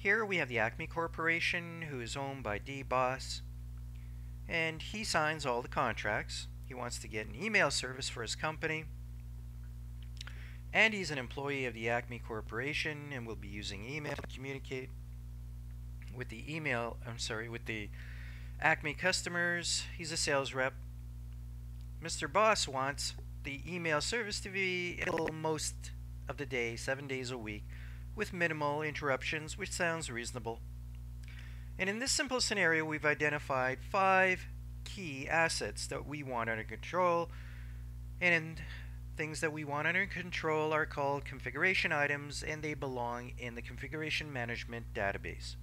Here we have the Acme Corporation, who is owned by D-Boss, and he signs all the contracts. He wants to get an email service for his company, and he's an employee of the Acme Corporation and will be using email to communicate with the email, I'm sorry, with the Acme customers. He's a sales rep. Mr. Boss wants the email service to be available most of the day, seven days a week, with minimal interruptions, which sounds reasonable. And in this simple scenario, we've identified five key assets that we want under control. And things that we want under control are called configuration items, and they belong in the configuration management database.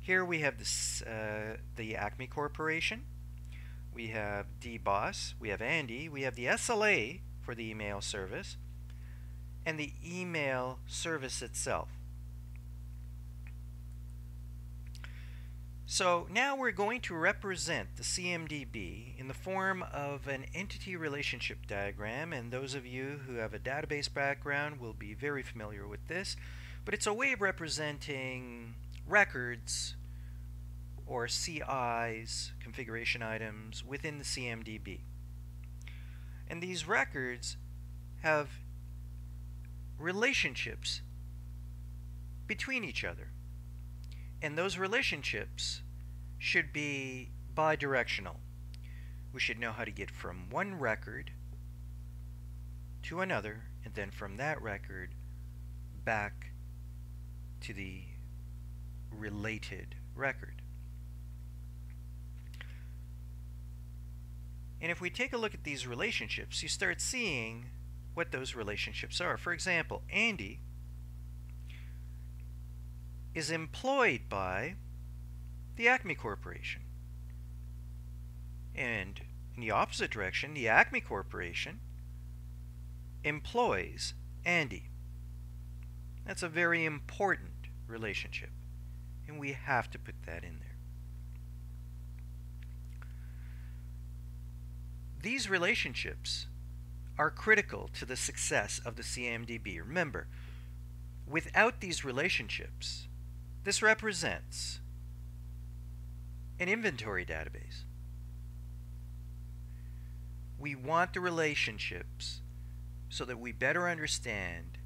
Here we have this, uh, the Acme Corporation, we have DBoss, we have Andy, we have the SLA for the email service, and the email service itself. So now we're going to represent the CMDB in the form of an entity relationship diagram and those of you who have a database background will be very familiar with this but it's a way of representing records or CIs, configuration items, within the CMDB. And these records have relationships between each other. And those relationships should be bidirectional. We should know how to get from one record to another, and then from that record back to the related record. And if we take a look at these relationships, you start seeing what those relationships are. For example, Andy is employed by the Acme Corporation. And in the opposite direction, the Acme Corporation employs Andy. That's a very important relationship, and we have to put that in there. These relationships are critical to the success of the CMDB. Remember, without these relationships, this represents an inventory database. We want the relationships so that we better understand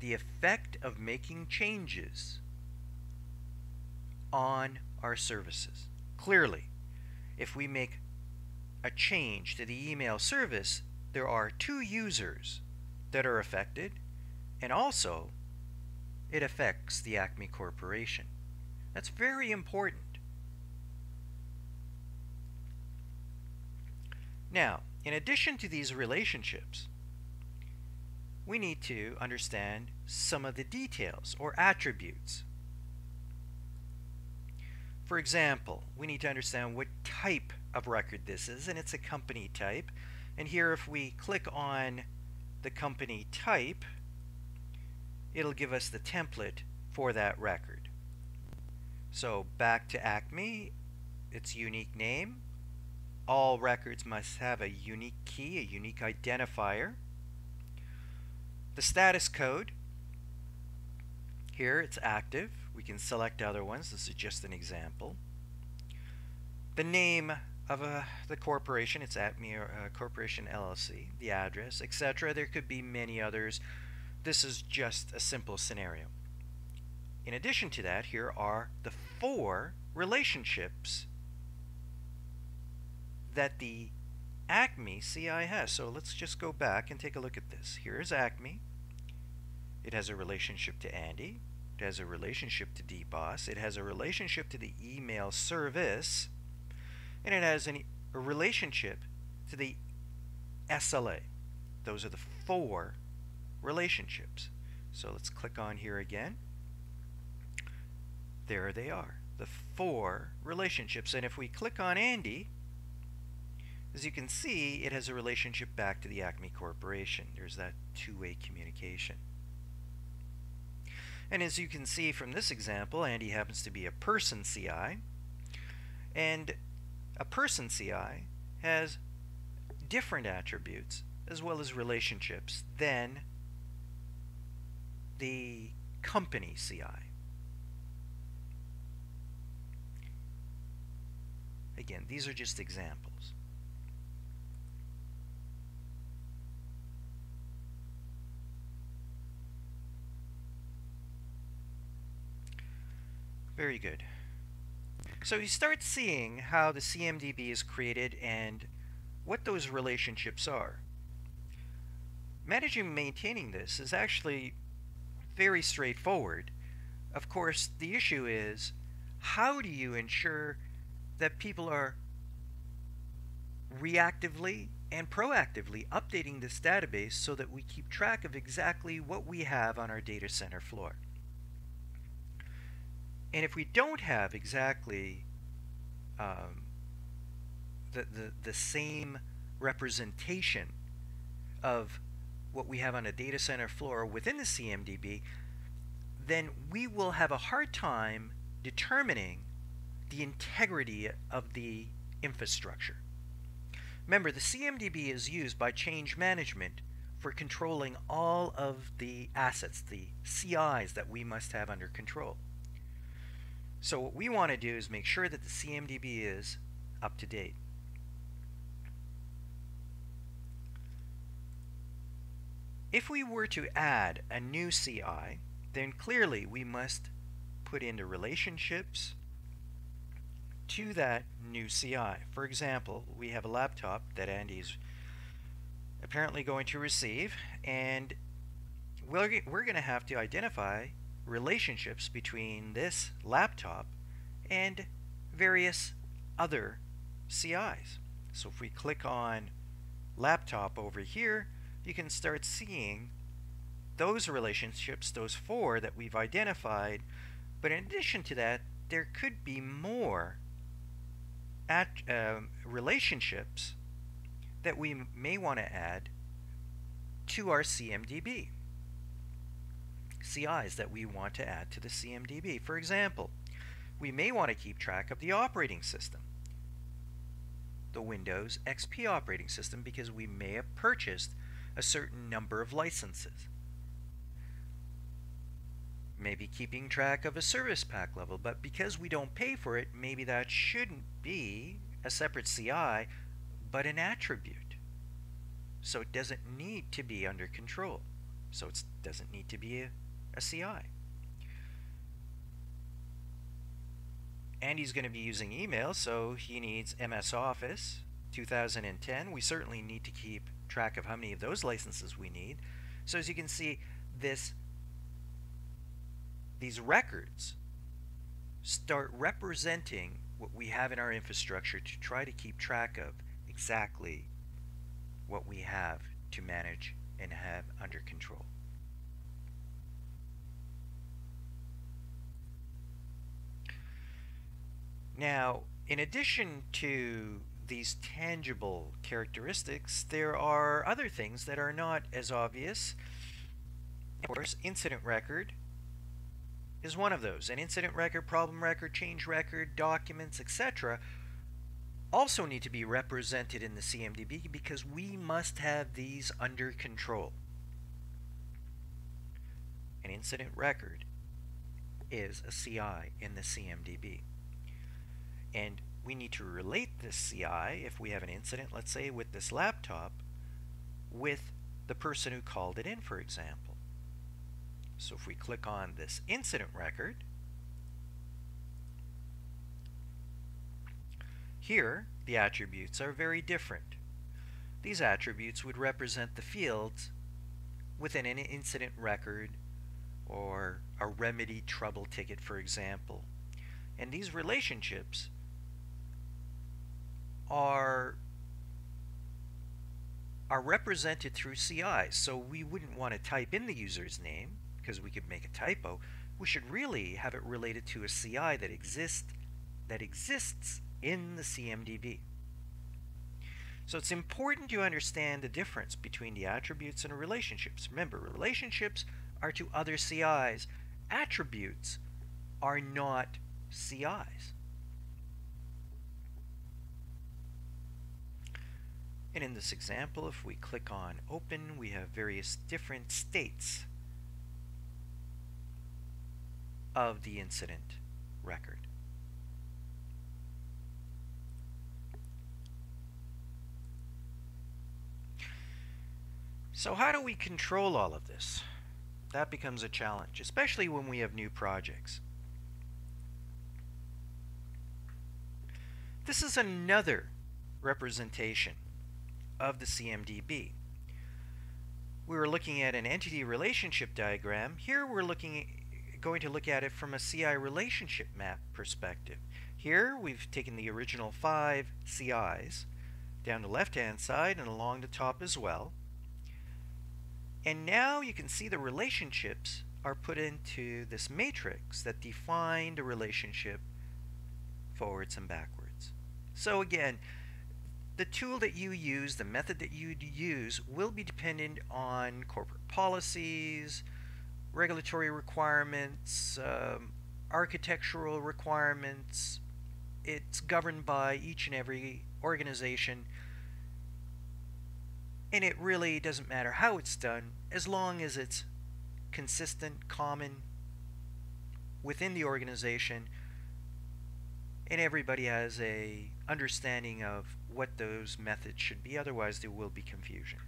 the effect of making changes on our services. Clearly, if we make a change to the email service, there are two users that are affected, and also it affects the Acme Corporation. That's very important. Now, in addition to these relationships, we need to understand some of the details or attributes. For example, we need to understand what type of record this is, and it's a company type. And here if we click on the company type, it'll give us the template for that record. So back to Acme, its unique name. All records must have a unique key, a unique identifier. The status code, here it's active. We can select other ones. This is just an example. The name of uh, the corporation, it's Acme uh, Corporation LLC, the address, etc. There could be many others. This is just a simple scenario. In addition to that, here are the four relationships that the Acme CI has. So let's just go back and take a look at this. Here's Acme. It has a relationship to Andy. It has a relationship to DBoss. It has a relationship to the email service and it has a relationship to the SLA. Those are the four relationships. So let's click on here again. There they are, the four relationships. And if we click on Andy, as you can see, it has a relationship back to the Acme Corporation. There's that two-way communication. And as you can see from this example, Andy happens to be a person CI. And a person CI has different attributes as well as relationships than the company CI. Again, these are just examples. Very good. So you start seeing how the CMDB is created and what those relationships are. Managing and maintaining this is actually very straightforward. Of course, the issue is how do you ensure that people are reactively and proactively updating this database so that we keep track of exactly what we have on our data center floor? And if we don't have exactly um, the, the, the same representation of what we have on a data center floor within the CMDB, then we will have a hard time determining the integrity of the infrastructure. Remember, the CMDB is used by change management for controlling all of the assets, the CIs that we must have under control. So what we want to do is make sure that the CMDB is up to date. If we were to add a new CI, then clearly we must put into relationships to that new CI. For example, we have a laptop that Andy's apparently going to receive, and we're, we're going to have to identify relationships between this laptop and various other CIs. So if we click on laptop over here, you can start seeing those relationships, those four that we've identified. But in addition to that, there could be more at, uh, relationships that we may want to add to our CMDB. CIs that we want to add to the CMDB. For example, we may want to keep track of the operating system, the Windows XP operating system, because we may have purchased a certain number of licenses. Maybe keeping track of a service pack level, but because we don't pay for it, maybe that shouldn't be a separate CI, but an attribute. So it doesn't need to be under control. So it doesn't need to be a a CI. And he's going to be using email, so he needs MS Office 2010. We certainly need to keep track of how many of those licenses we need. So as you can see, this these records start representing what we have in our infrastructure to try to keep track of exactly what we have to manage and have under control. Now, in addition to these tangible characteristics, there are other things that are not as obvious. Of course, incident record is one of those. An incident record, problem record, change record, documents, etc. also need to be represented in the CMDB because we must have these under control. An incident record is a CI in the CMDB. And we need to relate this CI, if we have an incident, let's say with this laptop, with the person who called it in, for example. So if we click on this incident record, here the attributes are very different. These attributes would represent the fields within an incident record or a remedy trouble ticket, for example. And these relationships are are represented through CIs. So we wouldn't want to type in the user's name because we could make a typo. We should really have it related to a CI that exists that exists in the CMDB. So it's important to understand the difference between the attributes and relationships. Remember, relationships are to other CIs. Attributes are not CIs. And in this example, if we click on open, we have various different states of the incident record. So how do we control all of this? That becomes a challenge, especially when we have new projects. This is another representation of the CMDB. We were looking at an entity relationship diagram. Here we're looking going to look at it from a CI relationship map perspective. Here we've taken the original five CIs down the left hand side and along the top as well. And now you can see the relationships are put into this matrix that define the relationship forwards and backwards. So again, the tool that you use, the method that you use, will be dependent on corporate policies, regulatory requirements, um, architectural requirements. It's governed by each and every organization and it really doesn't matter how it's done as long as it's consistent, common within the organization and everybody has a understanding of what those methods should be otherwise there will be confusion.